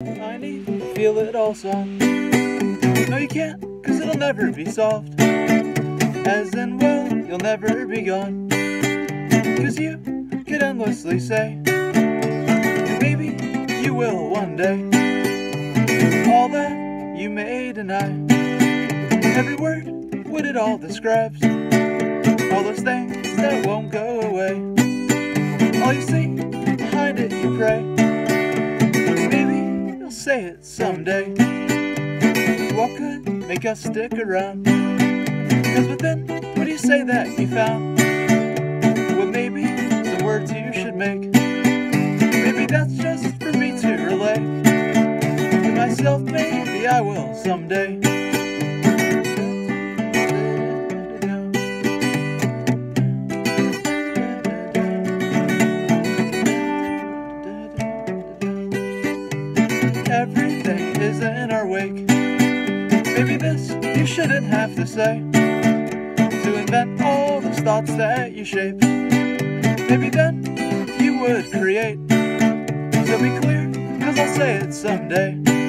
I need to feel it all song. No, you can't, cause it'll never be solved. As in, well, you'll never be gone. Cause you could endlessly say, and maybe you will one day. All that you may deny, every word, what it all describes. All those things that won't go away. All you see, behind it you pray. Say it someday. What could make us stick around? Cause within, what do you say that you found? Well, maybe some words you should make. Maybe that's just for me to relay. To myself, maybe I will someday. Everything is in our wake. Maybe this you shouldn't have to say. To invent all those thoughts that you shape. Maybe then you would create. So be clear, cause I'll say it someday.